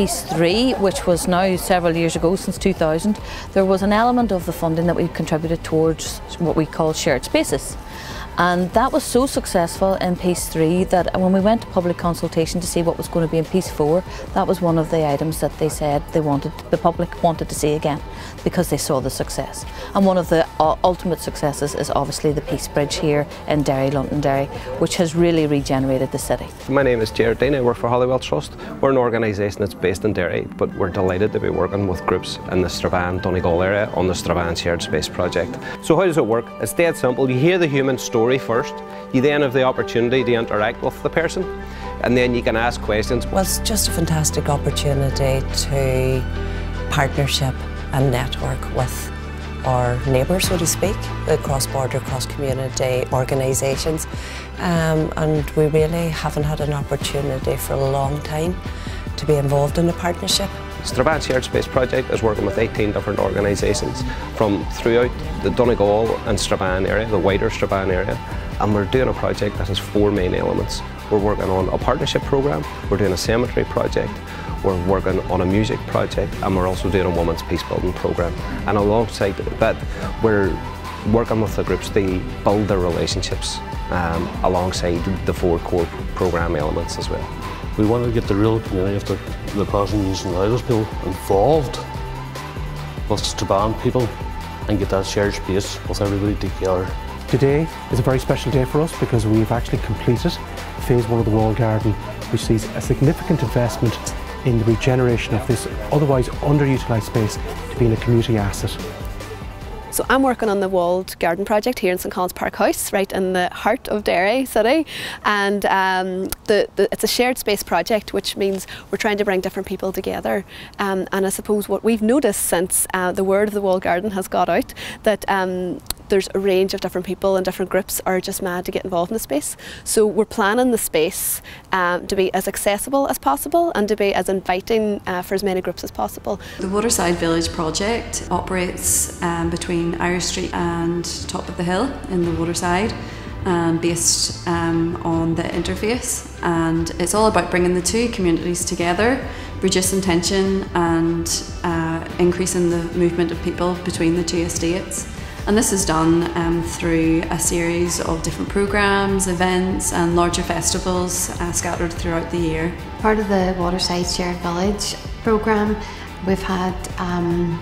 Peace 3, which was now several years ago, since 2000, there was an element of the funding that we contributed towards what we call shared spaces. And that was so successful in Peace 3 that when we went to public consultation to see what was going to be in Peace 4, that was one of the items that they said they wanted, the public wanted to see again because they saw the success. And one of the ultimate successes is obviously the Peace Bridge here in Derry, Londonderry, which has really regenerated the city. My name is Jared Dean, I work for Holywell Trust. We're an organisation that's based in Derry, but we're delighted to be working with groups in the Strabane, Donegal area on the Strabane Shared Space project. So how does it work? It's dead simple. You hear the human story story first. You then have the opportunity to interact with the person and then you can ask questions. Well, it's just a fantastic opportunity to partnership and network with our neighbours, so to speak, the cross-border, cross-community organisations. Um, and we really haven't had an opportunity for a long time to be involved in a partnership. Strabane Shared Space Project is working with 18 different organisations from throughout the Donegal and Strabane area, the wider Strabane area, and we're doing a project that has four main elements. We're working on a partnership programme, we're doing a cemetery project, we're working on a music project, and we're also doing a women's peace building programme. And alongside that, we're working with the groups to build their relationships um, alongside the four core programme elements as well. We want to get the real community of the, the Pleasance and Louders people involved with Strabane people and get that shared space with everybody together. Today is a very special day for us because we've actually completed phase one of the wall garden which sees a significant investment in the regeneration of this otherwise underutilised space to being a community asset. So I'm working on the walled garden project here in St Columb's Park House, right in the heart of Derry City. And um, the, the, it's a shared space project, which means we're trying to bring different people together. Um, and I suppose what we've noticed since uh, the word of the walled garden has got out, that um, there's a range of different people and different groups are just mad to get involved in the space. So we're planning the space um, to be as accessible as possible and to be as inviting uh, for as many groups as possible. The Waterside Village project operates um, between Irish Street and Top of the Hill in the Waterside. Um, based um, on the interface and it's all about bringing the two communities together reducing tension and uh, increasing the movement of people between the two estates. And this is done um, through a series of different programs, events, and larger festivals uh, scattered throughout the year. Part of the Waterside Shared Village programme, we've had um,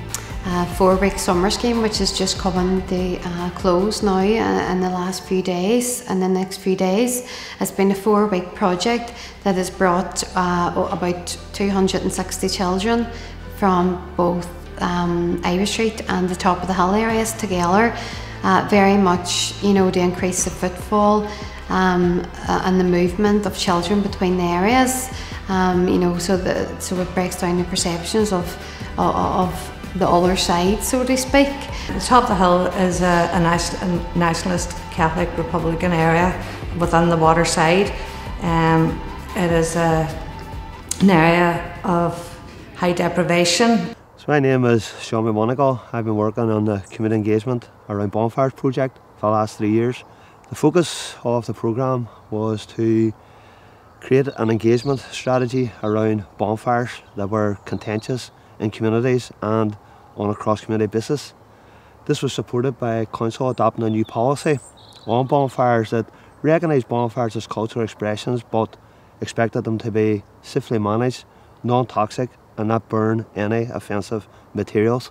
a four week summer scheme which is just coming to uh, close now uh, in the last few days and the next few days. It's been a four week project that has brought uh, about 260 children from both um, Irish Street and the top of the hill areas together, uh, very much, you know, to increase the footfall um, uh, and the movement of children between the areas. Um, you know, so that so it breaks down the perceptions of of, of the other side, so to speak. The top of the hill is a, a, nationalist Catholic Republican area within the waterside. Um, it is a, an area of high deprivation my name is Sean McMonagle. I've been working on the community engagement around bonfires project for the last three years. The focus of the programme was to create an engagement strategy around bonfires that were contentious in communities and on a cross-community basis. This was supported by Council adopting a new policy on bonfires that recognised bonfires as cultural expressions but expected them to be safely managed, non-toxic and not burn any offensive materials.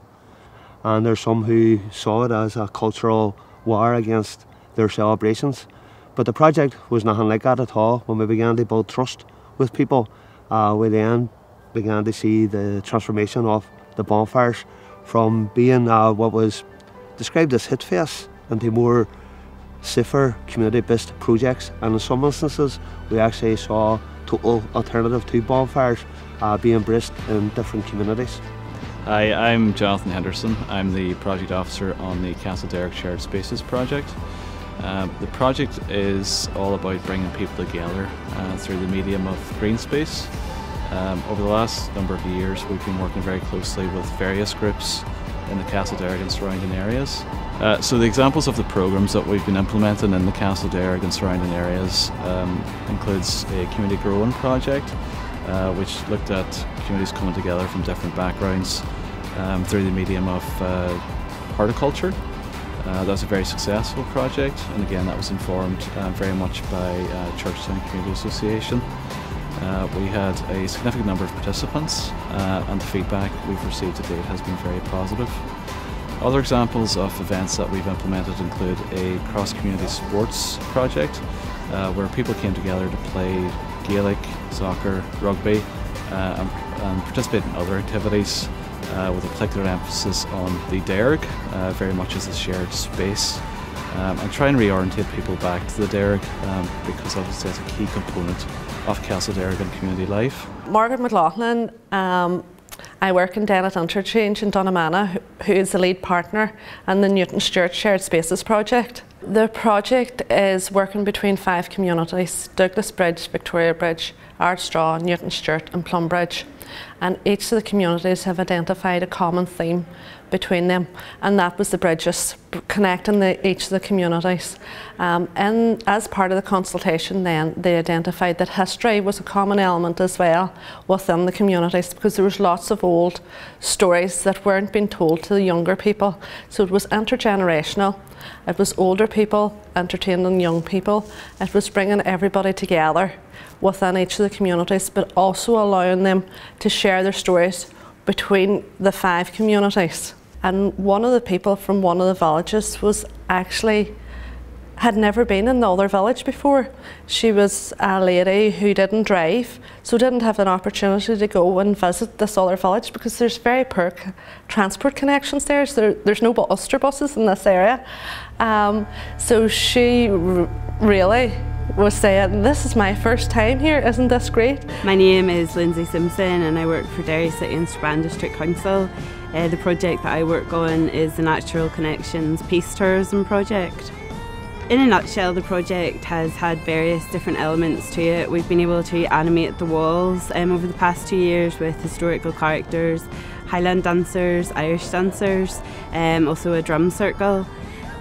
And there's some who saw it as a cultural war against their celebrations. But the project was nothing like that at all. When we began to build trust with people, uh, we then began to see the transformation of the bonfires from being uh, what was described as hit fest into more safer community-based projects and in some instances we actually saw total alternative to bonfires uh, be embraced in different communities. Hi, I'm Jonathan Henderson. I'm the project officer on the Castlederg Shared Spaces project. Um, the project is all about bringing people together uh, through the medium of green space. Um, over the last number of years, we've been working very closely with various groups in the Castlederg and surrounding areas. Uh, so the examples of the programs that we've been implementing in the Castlederg and surrounding areas um, includes a community growing project, uh, which looked at communities coming together from different backgrounds um, through the medium of uh, horticulture. Uh, that was a very successful project, and again, that was informed uh, very much by uh, Churchtown Community Association. Uh, we had a significant number of participants, and the feedback we've received to date has been very positive. Other examples of events that we've implemented include a cross community sports project uh, where people came together to play Gaelic, soccer, rugby, and, and participate in other activities uh, with a particular emphasis on the Derg, uh, very much as a shared space. Um, and try and reorientate people back to the Derg um, because obviously that's a key component of Castlederg and community life. Margaret McLaughlin, um, I work in Dennett Interchange in Donemana, who is the lead partner in the Newtownstewart Shared Spaces project. The project is working between five communities, Douglas Bridge, Victoria Bridge, Ardstraw, Newtownstewart and Plumbridge and each of the communities have identified a common theme between them. And that was the bridges connecting the, each of the communities. Um, and as part of the consultation then they identified that history was a common element as well within the communities because there was lots of old stories that weren't being told to the younger people. So it was intergenerational it was older people entertaining young people it was bringing everybody together within each of the communities, but also allowing them to share their stories between the five communities. And one of the people from one of the villages was actually had never been in the other village before. She was a lady who didn't drive, so didn't have an opportunity to go and visit this other village because there's very poor transport connections there. So there, there's no Ulster buses in this area. Um, so she really was saying, this is my first time here, isn't this great? My name is Lindsay Simpson and I work for Derry City and Strabane District Council. Uh, the project that I work on is the Natural Connections Peace Tourism Project. In a nutshell, the project has had various different elements to it. We've been able to animate the walls um, over the past two years with historical characters, Highland dancers, Irish dancers, um, also a drum circle.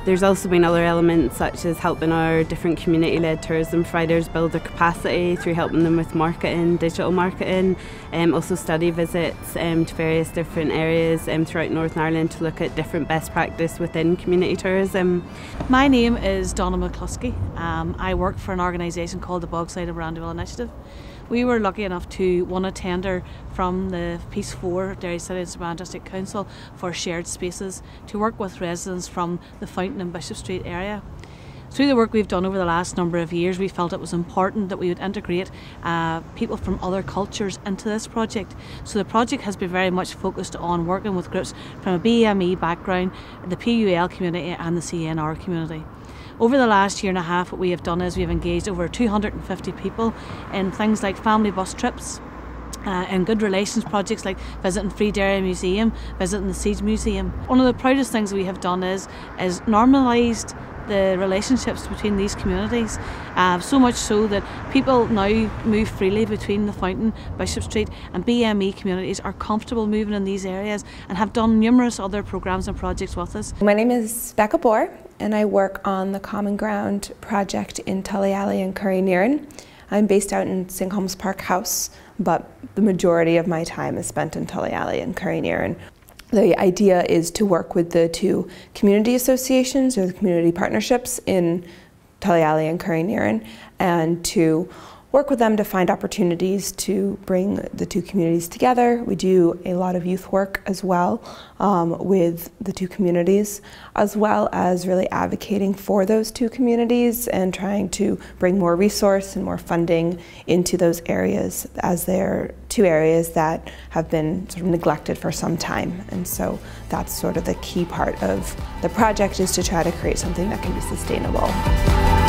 There's also been other elements such as helping our different community led tourism providers build their capacity through helping them with marketing, digital marketing, um, also study visits um, to various different areas um, throughout Northern Ireland to look at different best practice within community tourism. My name is Donna McCluskey. Um, I work for an organisation called the Bogside and Initiative. We were lucky enough to win a tender from the Peace 4 Derry City and Strabane District Council for shared spaces to work with residents from the Fountain and Bishop Street area. Through the work we've done over the last number of years, we felt it was important that we would integrate uh, people from other cultures into this project. So the project has been very much focused on working with groups from a BME background, the PUL community and the CNR community. Over the last year and a half, what we have done is we've engaged over 250 people in things like family bus trips, uh, and good relations projects like visiting Free Derry Museum, visiting the Siege Museum. One of the proudest things we have done is is normalised the relationships between these communities. Uh, so much so that people now move freely between the Fountain, Bishop Street, and BME communities are comfortable moving in these areas and have done numerous other programmes and projects with us. My name is Becca Bohr, and I work on the Common Ground project in Tullyally and Currynierin. I'm based out in St. Columb's Park House, but the majority of my time is spent in Tullyally and Currynierin. The idea is to work with the two community associations or the community partnerships in Tullyally and Currynierin and to work with them to find opportunities to bring the two communities together. We do a lot of youth work as well um, with the two communities, as well as really advocating for those two communities and trying to bring more resource and more funding into those areas as they're two areas that have been sort of neglected for some time. And so that's sort of the key part of the project is to try to create something that can be sustainable.